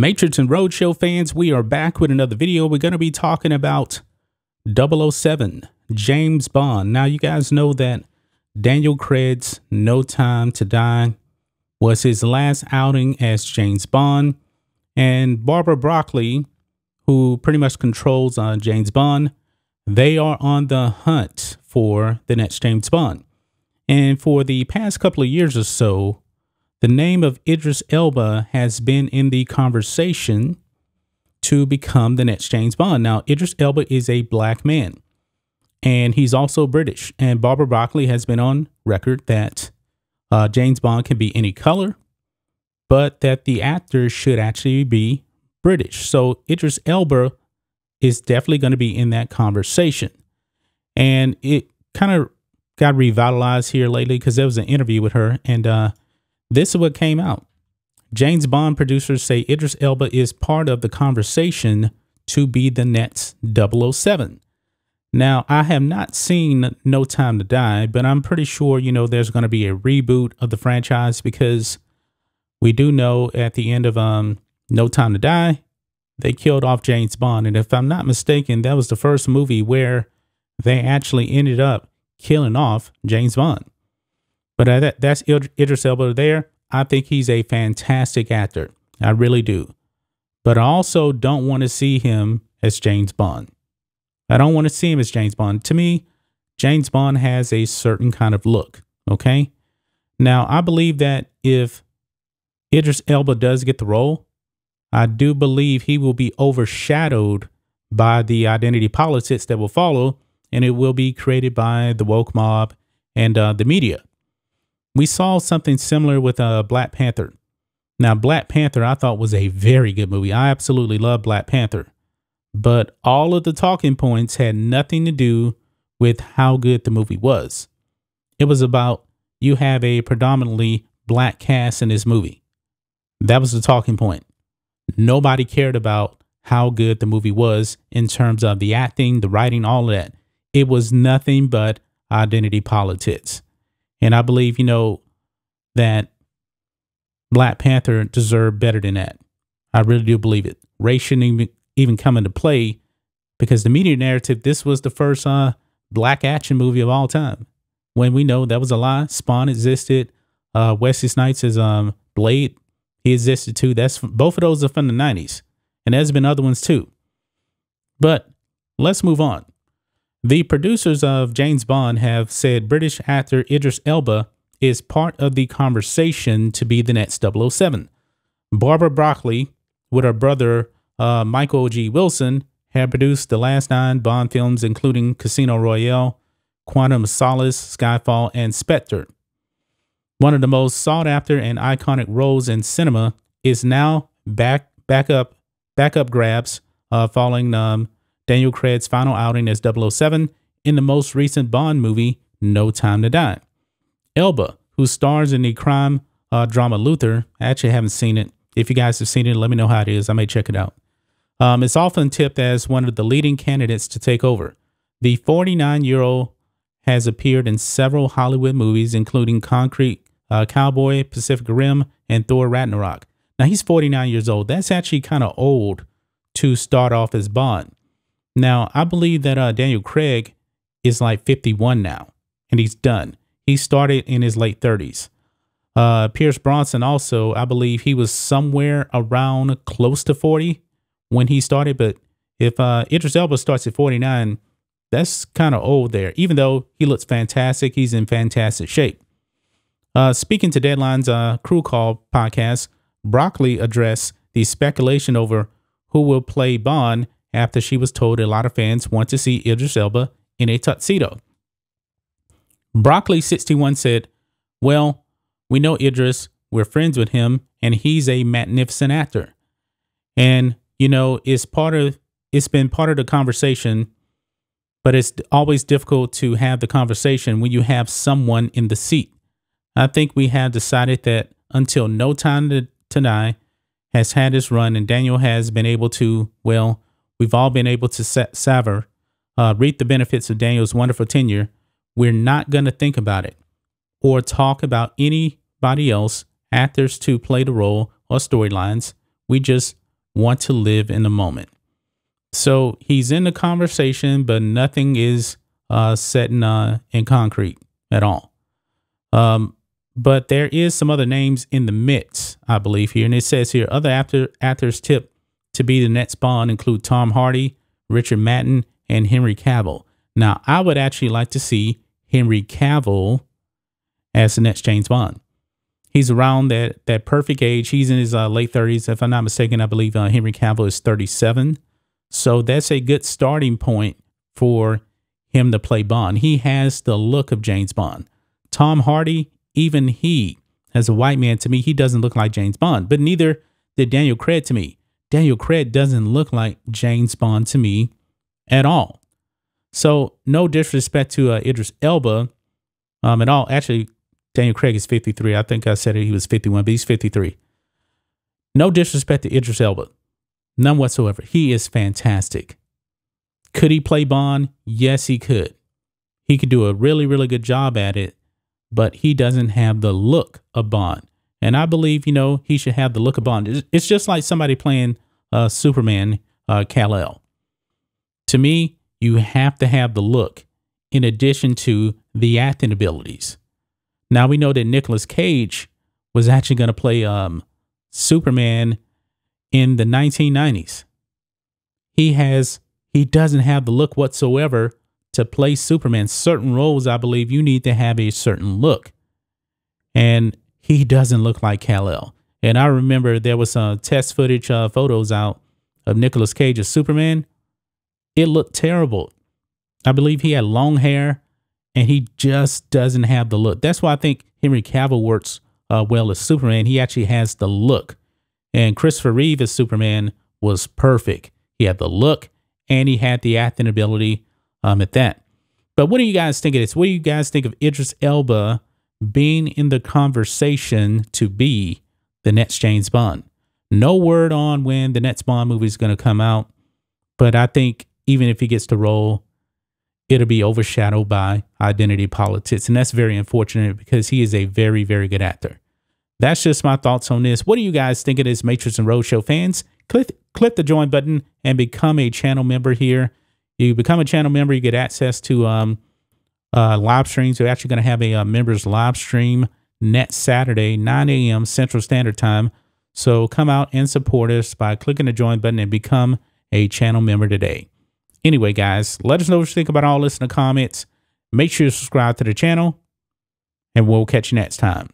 Matrixx and Rhodes Show fans, we are back with another video. We're going to be talking about 007, James Bond. Now, you guys know that Daniel Craig's No Time to Die was his last outing as James Bond. And Barbara Broccoli, who pretty much controls uh, James Bond, they are on the hunt for the next James Bond. And for the past couple of years or so, the name of Idris Elba has been in the conversation to become the next James Bond. Now, Idris Elba is a black man and he's also British. And Barbara Broccoli has been on record that uh, James Bond can be any color, but that the actor should actually be British. So Idris Elba is definitely going to be in that conversation. And it kind of got revitalized here lately because there was an interview with her and uh, this is what came out. James Bond producers say Idris Elba is part of the conversation to be the next 007. Now, I have not seen No Time to Die, but I'm pretty sure, you know, there's going to be a reboot of the franchise because we do know at the end of um No Time to Die, they killed off James Bond. And if I'm not mistaken, that was the first movie where they actually ended up killing off James Bond. But uh, that, that's Idris Elba there. I think he's a fantastic actor. I really do. But I also don't want to see him as James Bond. I don't want to see him as James Bond. To me, James Bond has a certain kind of look. Okay. Now, I believe that if Idris Elba does get the role, I do believe he will be overshadowed by the identity politics that will follow, and it will be created by the woke mob and uh, the media. We saw something similar with uh, Black Panther. Now, Black Panther, I thought was a very good movie. I absolutely love Black Panther. But all of the talking points had nothing to do with how good the movie was. It was about you have a predominantly black cast in this movie. That was the talking point. Nobody cared about how good the movie was in terms of the acting, the writing, all of that. It was nothing but identity politics. And I believe, you know, that Black Panther deserved better than that. I really do believe it. Race shouldn't even, even come into play because the media narrative, this was the first uh, black action movie of all time. When we know that was a lie. Spawn existed. Uh, Wesley Snipes is um, Blade. He existed too. That's both of those are from the 90s. And there's been other ones too. But let's move on. The producers of James Bond have said British actor Idris Elba is part of the conversation to be the next 007. Barbara Broccoli, with her brother uh, Michael G. Wilson, have produced the last nine Bond films, including Casino Royale, Quantum Solace, Skyfall, and Spectre. One of the most sought after and iconic roles in cinema is now back back up back up grabs uh, following um, Daniel Craig's final outing as 007 in the most recent Bond movie, No Time to Die. Elba, who stars in the crime uh, drama Luther, I actually haven't seen it. If you guys have seen it, let me know how it is. I may check it out. Um, it's often tipped as one of the leading candidates to take over. The 49 year old has appeared in several Hollywood movies, including Concrete uh, Cowboy, Pacific Rim, and Thor Ragnarok. Now, he's 49 years old. That's actually kind of old to start off as Bond. Now, I believe that uh, Daniel Craig is like 51 now, and he's done. He started in his late 30s. Uh, Pierce Brosnan also, I believe he was somewhere around close to 40 when he started. But if uh, Idris Elba starts at 49, that's kind of old there. Even though he looks fantastic, he's in fantastic shape. Uh, speaking to Deadline's uh, Crew Call podcast, Broccoli addressed the speculation over who will play Bond after she was told a lot of fans want to see Idris Elba in a tuxedo. Broccoli61 said, Well, we know Idris, we're friends with him, and he's a magnificent actor. And, you know, it's part of it's been part of the conversation, but it's always difficult to have the conversation when you have someone in the seat. I think we have decided that until No Time to, Die has had its run and Daniel has been able to, well, we've all been able to savor, uh, reap the benefits of Daniel's wonderful tenure, we're not going to think about it or talk about anybody else, actors to play the role or storylines. We just want to live in the moment. So he's in the conversation, but nothing is uh, set in, uh, in concrete at all. Um, but there is some other names in the mix, I believe here. And it says here, other actor, actors tip to be the next Bond include Tom Hardy, Richard Madden, and Henry Cavill. Now, I would actually like to see Henry Cavill as the next James Bond. He's around that that perfect age. He's in his uh, late 30s. If I'm not mistaken, I believe uh, Henry Cavill is 37. So that's a good starting point for him to play Bond. He has the look of James Bond. Tom Hardy, even he, as a white man, to me, he doesn't look like James Bond, but neither did Daniel Craig to me. Daniel Craig doesn't look like James Bond to me at all. So, no disrespect to uh, Idris Elba um, at all. Actually, Daniel Craig is 53. I think I said he was 51, but he's 53. No disrespect to Idris Elba. None whatsoever. He is fantastic. Could he play Bond? Yes, he could. He could do a really, really good job at it, but he doesn't have the look of Bond. And I believe, you know, he should have the look of Bond. It's just like somebody playing uh, Superman, uh, Kal-El. To me, you have to have the look in addition to the acting abilities. Now we know that Nicolas Cage was actually going to play um, Superman in the 1990s. He has he doesn't have the look whatsoever to play Superman. Certain roles, I believe, you need to have a certain look, and he doesn't look like Kal El. And I remember there was some test footage uh, photos out of Nicolas Cage as Superman. It looked terrible. I believe he had long hair and he just doesn't have the look. That's why I think Henry Cavill works uh, well as Superman. He actually has the look. And Christopher Reeve as Superman was perfect. He had the look and he had the acting ability um, at that. But what do you guys think of this? What do you guys think of Idris Elba being in the conversation to be the next James Bond? No word on when the next Bond movie is going to come out. But I think even if he gets to role, it'll be overshadowed by identity politics. And that's very unfortunate because he is a very, very good actor. That's just my thoughts on this. What do you guys think of this Matrixx and Rhodes Show fans? Click, click the join button and become a channel member here. You become a channel member, you get access to um, uh, live streams. We're actually going to have a uh, members live stream next Saturday, 9 a.m. Central Standard Time. So come out and support us by clicking the join button and become a channel member today. Anyway, guys, let us know what you think about all this in the comments. Make sure you subscribe to the channel, and we'll catch you next time.